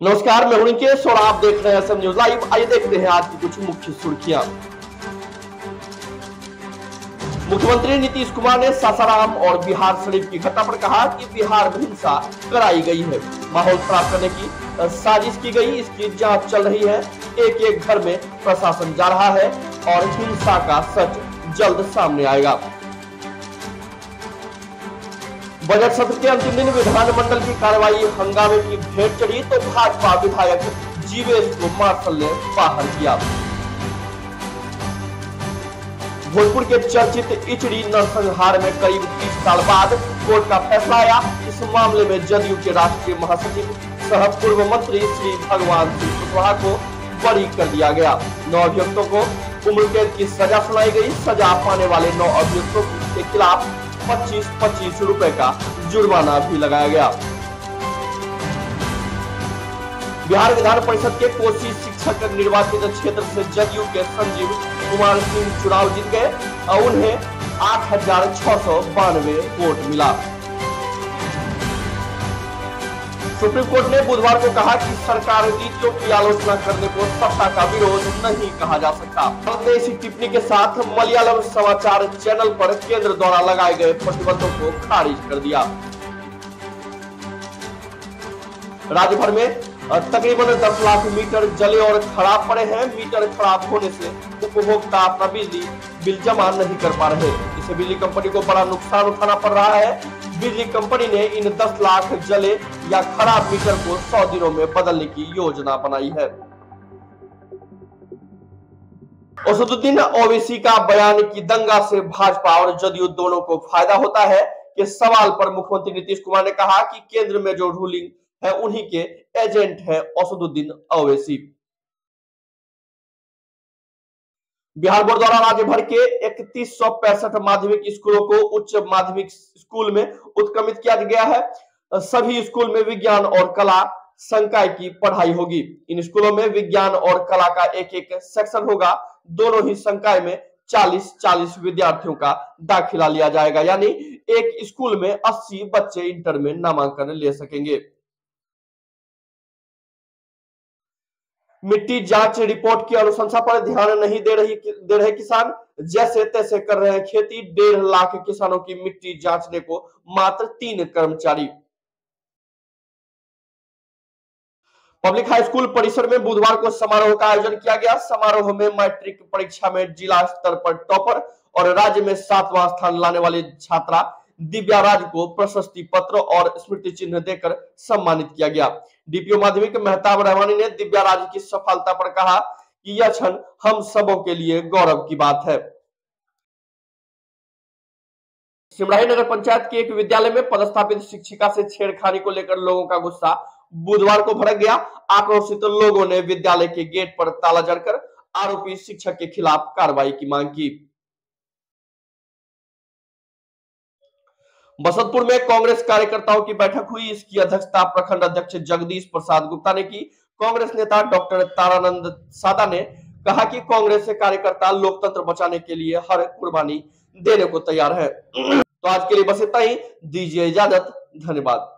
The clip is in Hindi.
नमस्कार, मैं हूँ निकेश और आप देख रहे हैं एसएम न्यूज़ लाइव आइए देखते हैं आज की कुछ मुख्य सुर्खियाँ। मुख्यमंत्री नीतीश कुमार ने सासाराम और बिहार शरीफ की घटना पर कहा कि बिहार में हिंसा कराई गई है। माहौल खराब करने की साजिश की गई, इसकी जाँच चल रही है। एक एक घर में प्रशासन जा रहा है और हिंसा का सच जल्द सामने आएगा। बजट सत्र के अंतिम दिन विधानमंडल की कार्रवाई, हंगामे की भेंट चढ़ी तो भाजपा विधायक जीवेश को मार्शल ने बाहर किया। भोजपुर के चर्चित इचड़ी नरसंहार में करीब 30 साल बाद कोर्ट का फैसला आया। इस मामले में जदयू के राष्ट्रीय महासचिव सह पूर्व मंत्री श्री भगवान सिंह कुशवाहा को बरी कर दिया गया। नौ अभियुक्तों को उम्र कैद की सजा सुनाई गई। सजा पाने वाले नौ अभियुक्तों के खिलाफ पच्चीस पच्चीस रुपए का जुर्माना भी लगाया गया। बिहार विधान परिषद के कोसी शिक्षक निर्वाचित क्षेत्र से जदयू के संजीव कुमार सिंह चुनाव जीत गए और उन्हें आठ हज़ार छह सौ बानवे वोट मिला। सुप्रीम कोर्ट ने बुधवार को कहा कि सरकार नीतियों की आलोचना करने को सत्ता का विरोध नहीं कहा जा सकता। इसी टिप्पणी के साथ मलयालम समाचार चैनल पर केंद्र द्वारा लगाए गए प्रतिबंधों को खारिज कर दिया। राज्य भर में तकरीबन 10 लाख मीटर जले और खराब पड़े हैं। मीटर खराब होने से उपभोक्ता अपना बिजली, बिल जमा नहीं कर पा रहे। इससे बिजली कंपनी को बड़ा नुकसान उठाना पड़ रहा है। बिजली कंपनी ने इन 10 लाख जले या खराब मीटर को 100 दिनों में बदलने की योजना बनाई है। असदुद्दीन ओवैसी का बयान की दंगा से भाजपा और जदयू दोनों को फ़ायदा होता है कि सवाल पर मुख्यमंत्री नीतीश कुमार ने कहा कि केंद्र में जो रूलिंग है, उन्हीं के एजेंट है असदुद्दीन ओवैसी बिहार बोर्ड द्वारा राज्य भर के इकतीस माध्यमिक स्कूलों को उच्च माध्यमिक स्कूल में उत्क्रमित किया गया है। सभी स्कूल में विज्ञान और कला संकाय की पढ़ाई होगी। इन स्कूलों में विज्ञान और कला का एक एक सेक्शन होगा। दोनों ही संकाय में 40 40 विद्यार्थियों का दाखिला लिया जाएगा। यानी एक स्कूल में 80 बच्चे इंटर में नामांकन ले सकेंगे। मिट्टी जाँच रिपोर्ट की अनुशंसा पर ध्यान नहीं दे रही दे रहे किसान। जैसे तैसे कर रहे हैं खेती। डेढ़ लाख किसानों की मिट्टी जांचने को मात्र तीन कर्मचारी। पब्लिक हाई स्कूल परिसर में बुधवार को समारोह का आयोजन किया गया। समारोह में मैट्रिक परीक्षा में जिला स्तर पर टॉपर और राज्य में सातवां स्थान लाने वाली छात्रा दिव्या राज को प्रशस्ति पत्र और स्मृति चिन्ह देकर सम्मानित किया गया। डीपीओ माध्यमिक मेहताब रहमानी ने दिव्या राज की सफलता पर कहा कि यह क्षण हम सबों के लिए गौरव की बात है। सिमराही नगर पंचायत के एक विद्यालय में पदस्थापित शिक्षिका से छेड़खानी को लेकर लोगों का गुस्सा बुधवार को भड़क गया। आक्रोशित लोगों ने विद्यालय के गेट पर ताला जड़कर आरोपी शिक्षक के खिलाफ कार्रवाई की मांग की। बसंतपुर में कांग्रेस कार्यकर्ताओं की बैठक हुई। इसकी अध्यक्षता प्रखंड अध्यक्ष जगदीश प्रसाद गुप्ता ने की। कांग्रेस नेता डॉक्टर तारानंद सादा ने कहा कि कांग्रेस से कार्यकर्ता लोकतंत्र बचाने के लिए हर कुर्बानी देने को तैयार है। तो आज के लिए बस इतना ही। दीजिए इजाज़त। धन्यवाद।